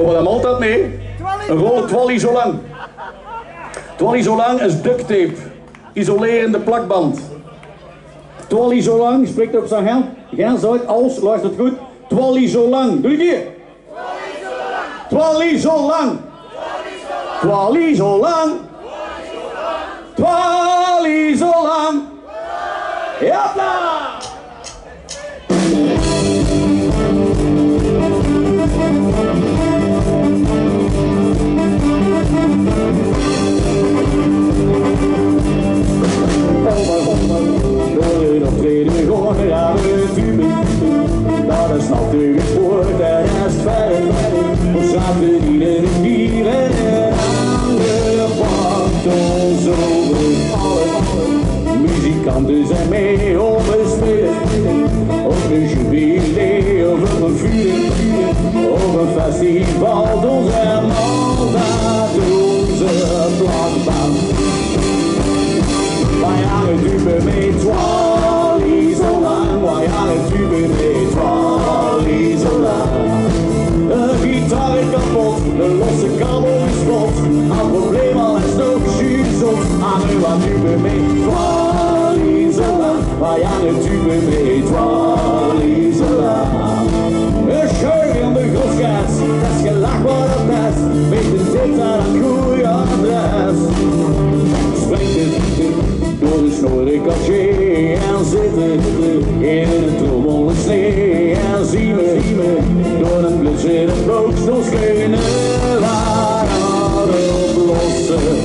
Oh, wat altijd mee? Een rode twally zo lang. Twally zo lang is duct tape. Isolerende plakband. Twally zo lang, spreekt op zijn hand. Gens uit, als, luistert goed. Twally zo lang. Doe het hier. Twally zo lang. Twally zo lang. Twally zo lang. Ja, dat is natuurlijk voor de rest verder. We zaten iedere keer en aangepakt ons over alle muzikanten zijn mee op een spelen. Op een jubileum, op een vuur, op een festival, onze mandaat, onze plakband. Wij hangen dupe met twaalf zo lang, wij hangen dupe met wat het best. Met een dit aan een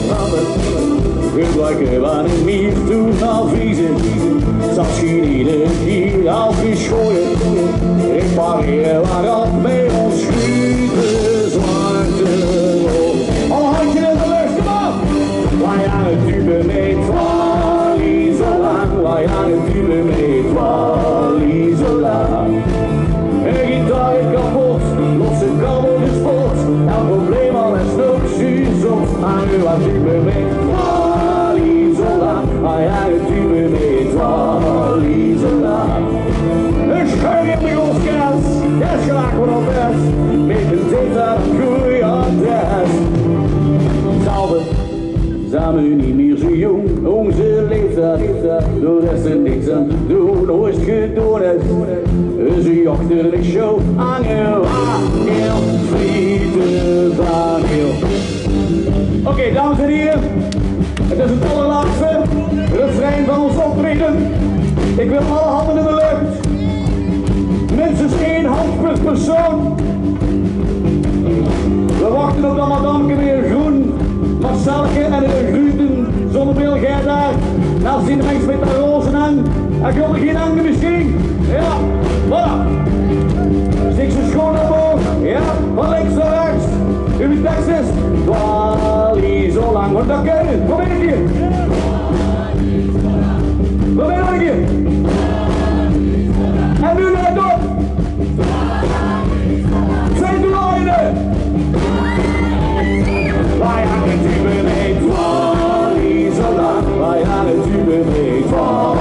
handen gebruiken waar ik meer toen al vriezen geen iedere keer al geschooien. Ik pareer waarop bij ons schieten zwarte loop al handje in de lucht, kom op! Wij aan het duwen met twaalf zo lang, wij aan het duwen twaalf Zijn we niet meer zo jong, onze leeftijd, door is er niks aan te doen, gedaan is. Is u achter de show, angel, angel, Dames en heren, het is het allerlaatste refrein van ons optreden. Ik wil alle handen in de lucht. Minstens één hand per persoon. We wachten op dat madamke weer groen, Marcelke en de groenten zonnebril, jij daar. Naast die mens met de rozen aan. En er geen hangen misschien? Ja, voilà. dan ken je het. Probeer hier hier Probeer nog. En nu let op. Zijn de Leute. Wij hangen het van Wij